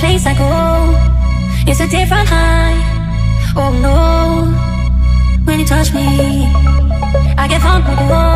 place I go. It's a different high. Oh no, when you touch me, I get vulnerable